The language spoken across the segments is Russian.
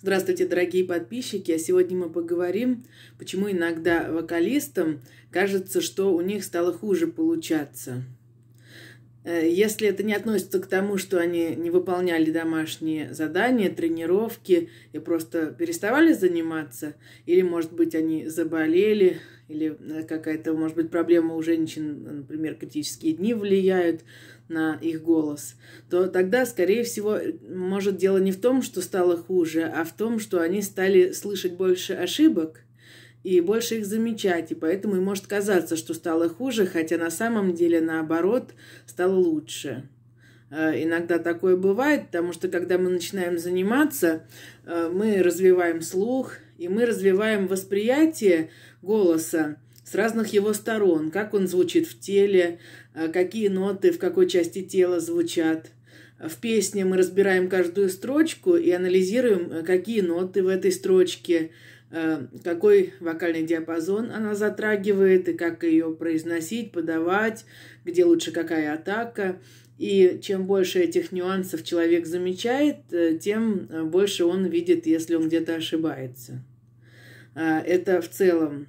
Здравствуйте, дорогие подписчики! А сегодня мы поговорим, почему иногда вокалистам кажется, что у них стало хуже получаться. Э, если это не относится к тому, что они не выполняли домашние задания, тренировки и просто переставали заниматься, или, может быть, они заболели, или э, какая-то, может быть, проблема у женщин, например, критические дни влияют на их голос, то тогда, скорее всего, может дело не в том, что стало хуже, а в том, что они стали слышать больше ошибок и больше их замечать, и поэтому им может казаться, что стало хуже, хотя на самом деле, наоборот, стало лучше. Э, иногда такое бывает, потому что когда мы начинаем заниматься, э, мы развиваем слух, и мы развиваем восприятие голоса, с разных его сторон, как он звучит в теле, э, какие ноты в какой части тела звучат. В песне мы разбираем каждую строчку и анализируем, э, какие ноты в этой строчке, э, какой вокальный диапазон она затрагивает и как ее произносить, подавать, где лучше какая атака. И чем больше этих нюансов человек замечает, тем больше он видит, если он где-то ошибается. Это в целом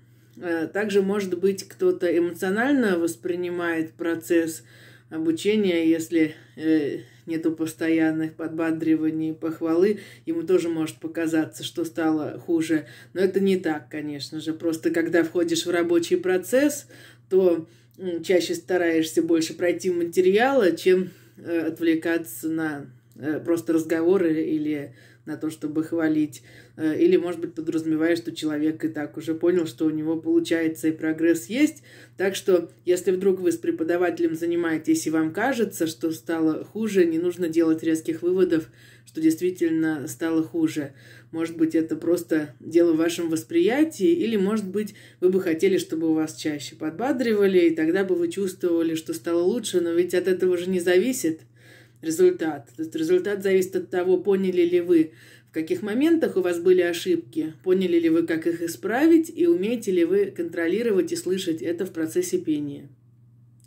также, может быть, кто-то эмоционально воспринимает процесс обучения, если э, нету постоянных подбадриваний, похвалы, ему тоже может показаться, что стало хуже. Но это не так, конечно же. Просто когда входишь в рабочий процесс, то чаще стараешься больше пройти материала, чем э, отвлекаться на просто разговоры или на то, чтобы хвалить. Э, или, может быть, подразумевая, что человек и так уже понял, что у него получается и прогресс есть. Так что, если вдруг вы с преподавателем занимаетесь и вам кажется, что стало хуже, не нужно делать резких выводов, что действительно стало хуже. Может быть, это просто дело в вашем восприятии, или, может быть, вы бы хотели, чтобы вас чаще подбадривали, и тогда бы вы чувствовали, что стало лучше, но ведь от этого же не зависит результат. То есть результат зависит от того, поняли ли вы, в каких моментах у вас были ошибки, поняли ли вы, как их исправить, и умеете ли вы контролировать и слышать это в процессе пения.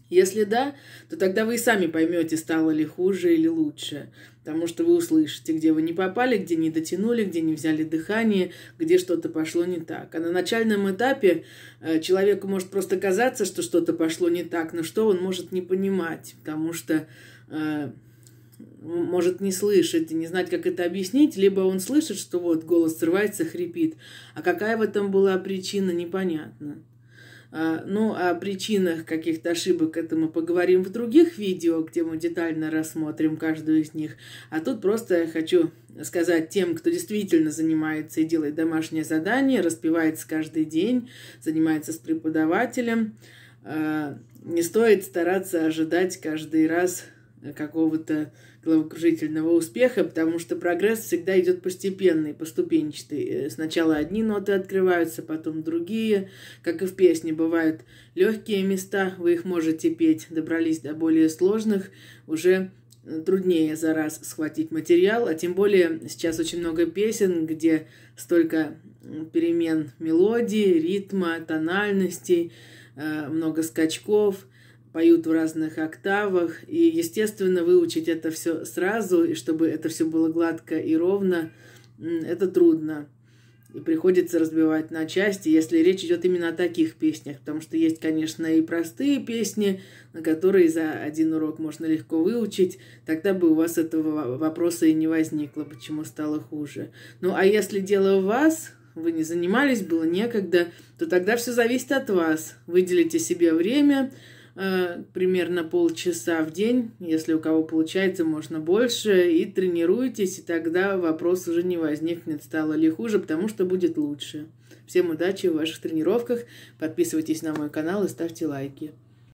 Если да, то тогда вы и сами поймете, стало ли хуже или лучше, потому что вы услышите, где вы не попали, где не дотянули, где не взяли дыхание, где что-то пошло не так. А на начальном этапе э, человеку может просто казаться, что что-то пошло не так, но что он может не понимать, потому что э, может не слышать и не знать, как это объяснить, либо он слышит, что вот голос срывается, хрипит, а какая в этом была причина, непонятно. А, ну, о причинах каких-то ошибок это мы поговорим в других видео, где мы детально рассмотрим каждую из них. А тут просто я хочу сказать тем, кто действительно занимается и делает домашнее задание, распевается каждый день, занимается с преподавателем, а, не стоит стараться ожидать каждый раз какого-то головокружительного успеха, потому что прогресс всегда идет постепенный, поступенчатый. Э, сначала одни ноты открываются, потом другие. Как и в песне, бывают легкие места, вы их можете петь, добрались до более сложных, уже труднее за раз схватить материал, а тем более сейчас очень много песен, где столько перемен мелодии, ритма, тональностей, э, много скачков – поют в разных октавах. И, естественно, выучить это все сразу, и чтобы это все было гладко и ровно, это трудно. И приходится разбивать на части, если речь идет именно о таких песнях. Потому что есть, конечно, и простые песни, на которые за один урок можно легко выучить. Тогда бы у вас этого вопроса и не возникло, почему стало хуже. Ну, а если дело в вас, вы не занимались, было некогда, то тогда все зависит от вас. Выделите себе время, Э, примерно полчаса в день, если у кого получается, можно больше, и тренируйтесь, и тогда вопрос уже не возникнет, стало ли хуже, потому что будет лучше. Всем удачи в ваших тренировках, подписывайтесь на мой канал и ставьте лайки.